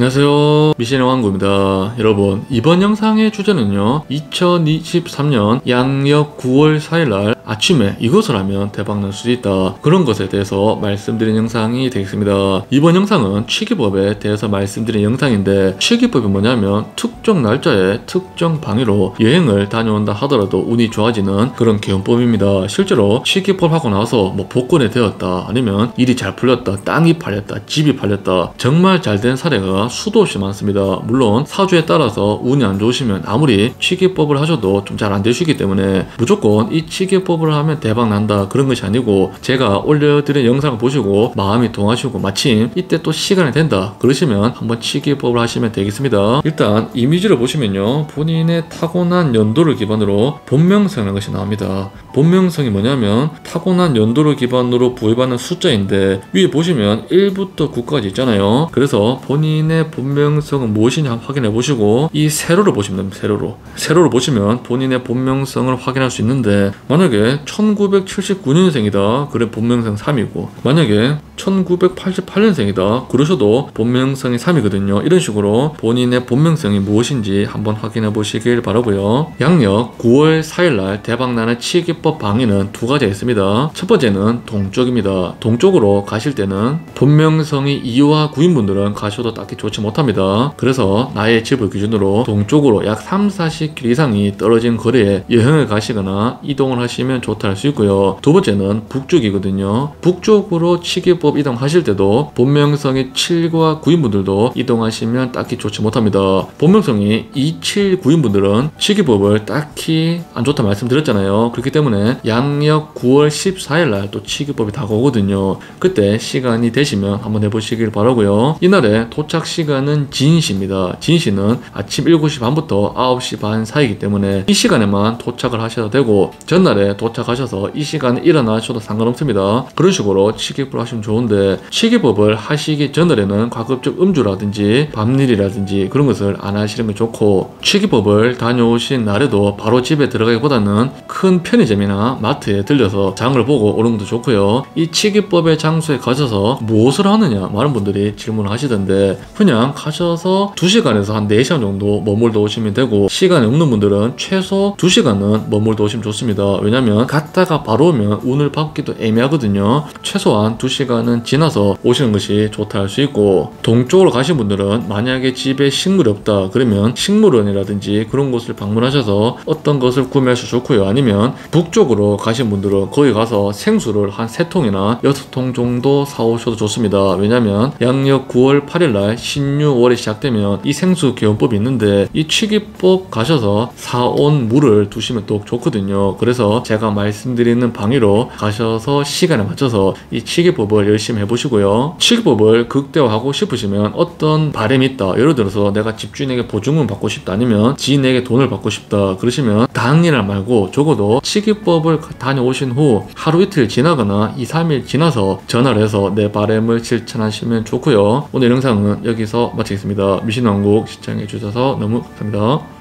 안녕하세요. 미신의 왕구입니다. 여러분 이번 영상의 주제는요. 2023년 양력 9월 4일날 아침에 이것을 하면 대박날 수 있다. 그런 것에 대해서 말씀드린 영상이 되겠습니다. 이번 영상은 취기법에 대해서 말씀드린 영상인데 취기법이 뭐냐면 특정 날짜에 특정 방위로 여행을 다녀온다 하더라도 운이 좋아지는 그런 개운법입니다. 실제로 취기법 하고 나서 뭐 복권이 되었다 아니면 일이 잘 풀렸다 땅이 팔렸다 집이 팔렸다 정말 잘 된 사례가 수도 없이 많습니다. 물론 사주에 따라서 운이 안 좋으시면 아무리 취기법을 하셔도 좀 잘 안 되시기 때문에 무조건 이 취기법 을 하면 대박 난다 그런 것이 아니고 제가 올려드린 영상을 보시고 마음이 동하시고 마침 이때 또 시간이 된다 그러시면 한번 취기법을 하시면 되겠습니다. 일단 이미지를 보시면요 본인의 타고난 연도를 기반으로 본명성이라는 것이 나옵니다. 본명성이 뭐냐면 타고난 연도를 기반으로 부여받는 숫자인데 위에 보시면 1부터 9까지 있잖아요. 그래서 본인의 본명성은 무엇이냐 확인해 보시고 이 세로를 보시면 됩니다. 세로로. 세로를 보시면 본인의 본명성을 확인할 수 있는데 만약에 1979년생이다. 그래 본명성 3이고 만약에 1988년생이다. 그러셔도 본명성이 3이거든요. 이런 식으로 본인의 본명성이 무엇인지 한번 확인해 보시길 바라고요. 양력 9월 4일날 대박나는 치기법 방위는 두 가지가 있습니다. 첫 번째는 동쪽입니다. 동쪽으로 가실 때는 본명성이 2와 9인 분들은 가셔도 딱히 좋지 못합니다. 그래서 나의 집을 기준으로 동쪽으로 약 3, 40km 이상이 떨어진 거리에 여행을 가시거나 이동을 하시면 좋다 할 수 있고요. 두 번째는 북쪽이거든요. 북쪽으로 치기법 이동하실 때도 본명성이 7과 9인 분들도 이동하시면 딱히 좋지 못합니다. 본명성이 2, 7, 9인 분들은 치기법을 딱히 안 좋다 말씀드렸잖아요. 그렇기 때문에 양력 9월 14일 날 또 치기법이 다가오거든요. 그때 시간이 되시면 한번 해보시길 바라고요. 이날에 도착 시간은 진시입니다. 진시는 아침 7시 반부터 9시 반 사이기 때문에 이 시간에만 도착을 하셔도 되고 전날에 도착하셔서 이 시간에 일어나셔도 상관없습니다. 그런 식으로 치기법을 하시면 좋은데 치기법을 하시기 전날에는 가급적 음주라든지 밤일이라든지 그런 것을 안 하시는 게 좋고 치기법을 다녀오신 날에도 바로 집에 들어가기보다는 큰 편의점이나 마트에 들려서 장을 보고 오는 것도 좋고요. 이 치기법의 장소에 가셔서 무엇을 하느냐 많은 분들이 질문을 하시던데 그냥 가셔서 2시간에서 한 4시간 정도 머물러 오시면 되고 시간이 없는 분들은 최소 2시간은 머물러 오시면 좋습니다. 왜냐면 갔다가 바로 오면 운을 받기도 애매하거든요. 최소한 2시간은 지나서 오시는 것이 좋다 할 수 있고 동쪽으로 가신 분들은 만약에 집에 식물이 없다 그러면 식물원이라든지 그런 곳을 방문하셔서 어떤 것을 구매하셔도 좋고요. 아니면 북쪽으로 가신 분들은 거기 가서 생수를 한 3통이나 6통 정도 사오셔도 좋습니다. 왜냐면 양력 9월 8일날 신유월이 시작되면 이 생수 개원법이 있는데 이 취기법 가셔서 사온 물을 두시면 또 좋거든요. 그래서 제가 말씀드리는 방위로 가셔서 시간에 맞춰서 이 취기법을 열심히 해보시고요. 취기법을 극대화하고 싶으시면 어떤 바램이 있다. 예를 들어서 내가 집주인에게 보증금 받고 싶다. 아니면 지인에게 돈을 받고 싶다. 그러시면 당일날 말고 적어도 취기법을 다녀오신 후 하루 이틀 지나거나 2, 3일 지나서 전화를 해서 내 바램을 실천하시면 좋고요. 오늘 영상은 여기서 마치겠습니다. 미신왕국 시청해주셔서 너무 감사합니다.